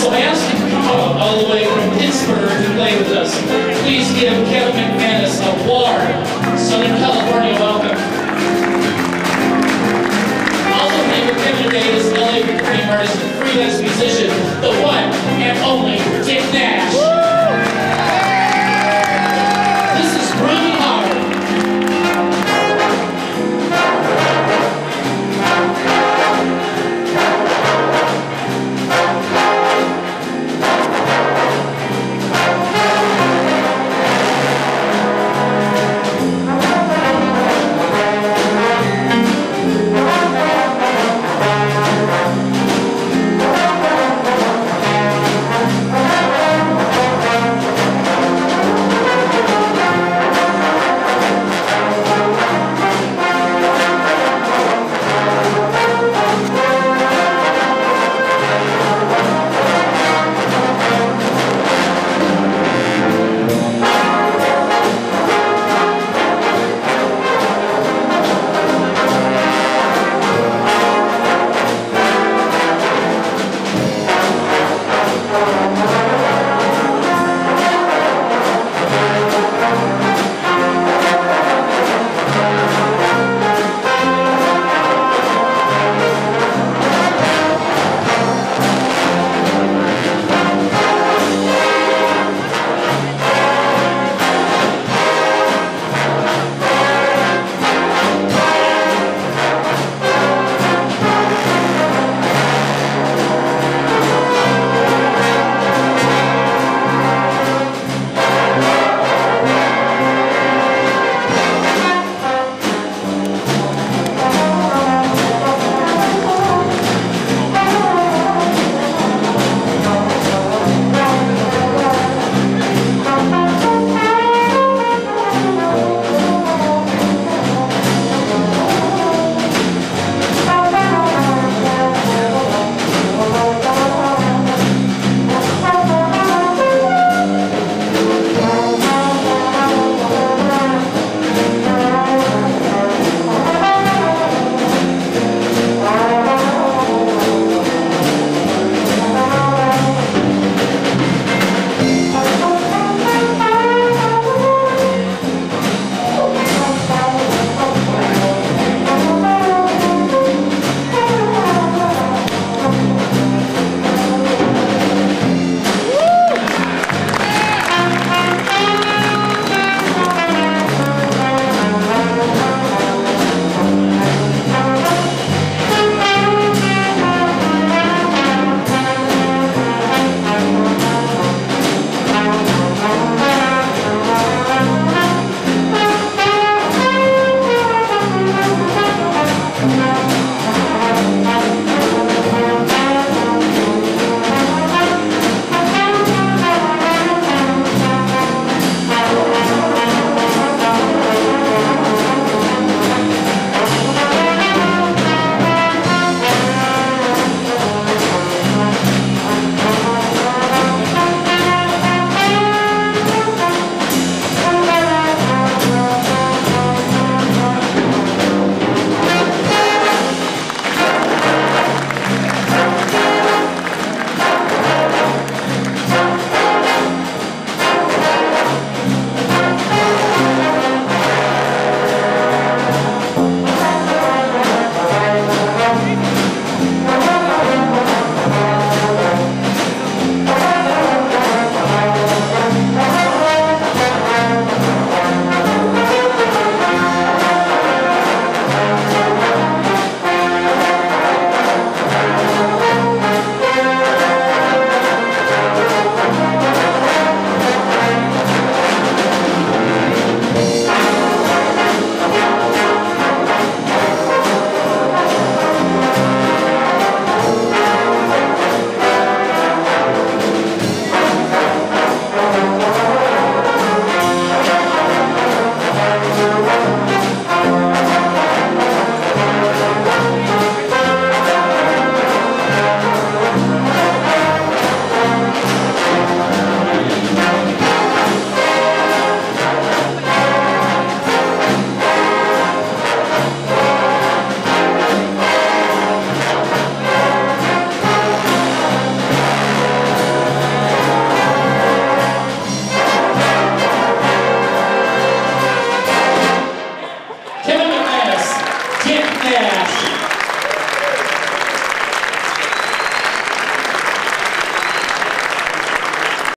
So I asked him to come out all the way from Pittsburgh to play with us. Please give Kevin McManus a warm Southern California welcome. Also playing with Kevin today is LA recording artist and freelance musician, the one and only Dick Nash.